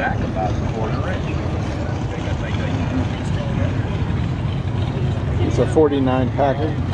back about a quarter inch. It's a 49 packer.